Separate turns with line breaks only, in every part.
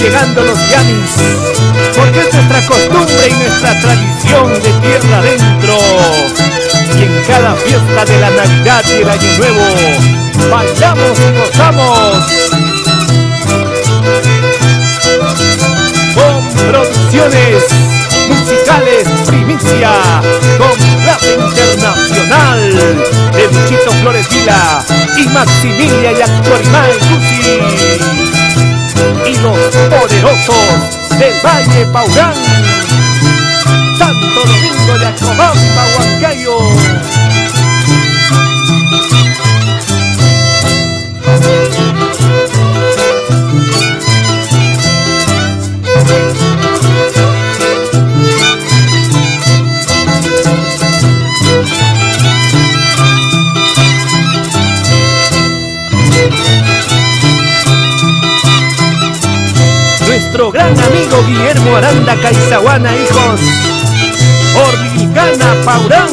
bailando los yanis, porque es nuestra costumbre y nuestra tradición de tierra adentro. Y en cada fiesta de la Navidad y el Año Nuevo, bailamos y gozamos. Con producciones musicales primicia, con clase internacional de Luchito Flores Vila y Maximilia y Actuarimay Cusi poderosos del Valle Paurán. Santo Domingo de Acobamba, Huancayo. Nuestro gran amigo Guillermo Aranda Caizahuana, hijos. Orlicana Paurán.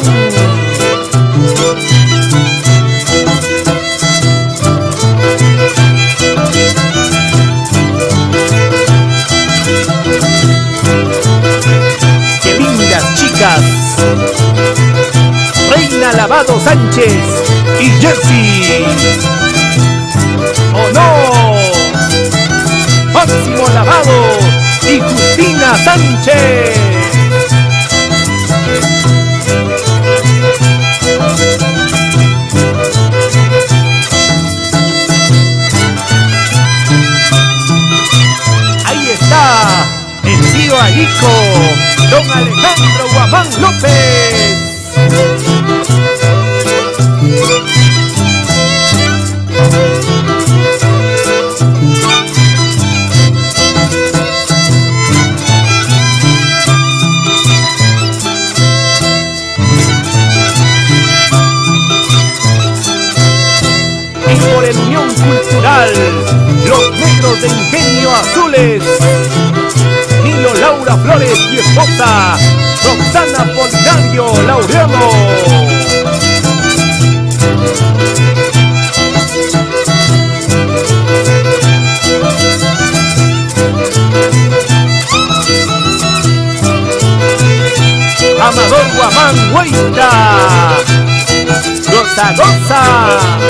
¡Qué lindas chicas! Reina Lavado Sánchez y Jessie. ¡Oh no! Ahí está el tío Alico, don Alejandro Guamán López. Y por el Unión Cultural, los negros de Ingenio Azules, Nilo Laura Flores y esposa, Roxana Polinario Laureano. Amador Guamán Hueita, Goza Goza.